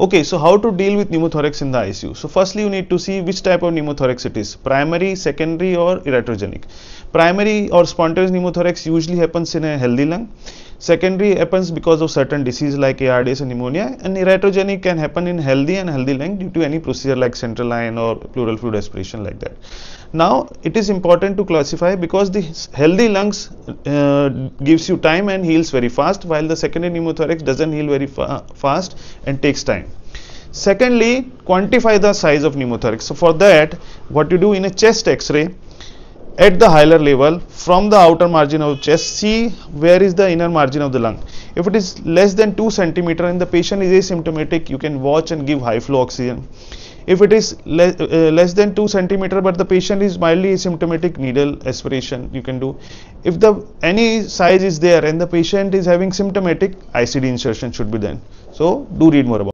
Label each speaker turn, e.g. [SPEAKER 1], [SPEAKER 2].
[SPEAKER 1] Okay, so how to deal with pneumothorax in the ICU? So firstly, you need to see which type of pneumothorax it is, primary, secondary or iatrogenic. Primary or spontaneous pneumothorax usually happens in a healthy lung. Secondary happens because of certain disease like ARDS and pneumonia and iatrogenic can happen in healthy and healthy lung due to any procedure like central line or pleural fluid aspiration like that. Now it is important to classify because the healthy lungs uh, gives you time and heals very fast while the secondary pneumothorax doesn't heal very fa fast and takes time. Secondly, quantify the size of pneumothorax. So for that, what you do in a chest X-ray, at the hilar level from the outer margin of chest see where is the inner margin of the lung if it is less than 2 centimeter and the patient is asymptomatic you can watch and give high flow oxygen if it is uh, less than 2 centimeter but the patient is mildly asymptomatic needle aspiration you can do. If the any size is there and the patient is having symptomatic icd insertion should be done. So do read more about